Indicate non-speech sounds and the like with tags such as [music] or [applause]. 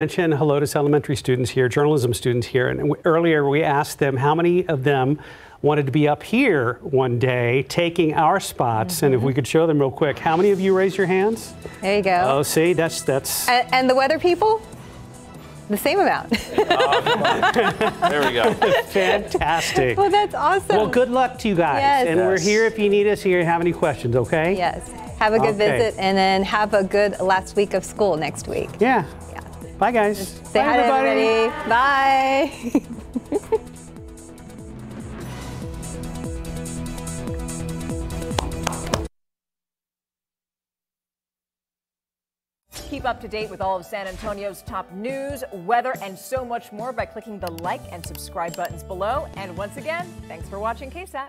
mention Helotes elementary students here, journalism students here, and earlier we asked them how many of them wanted to be up here one day taking our spots, mm -hmm. and if we could show them real quick, how many of you raise your hands? There you go. Oh, see, that's that's. And, and the weather people, the same amount. [laughs] there we go. Fantastic. Well, that's awesome. Well, good luck to you guys, yes. and yes. we're here if you need us here. And have any questions? Okay. Yes. Have a good okay. visit, and then have a good last week of school next week. Yeah. Bye, guys. Say Bye, hi everybody. everybody. Bye. [laughs] Keep up to date with all of San Antonio's top news, weather, and so much more by clicking the like and subscribe buttons below. And once again, thanks for watching KSAT.